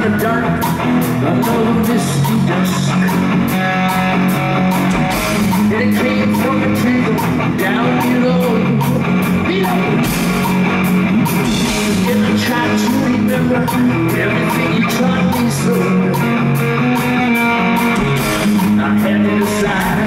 kind of dark, another misty dusk. And it came from a table down below, below. And I tried to remember everything you taught me so. I had to decide.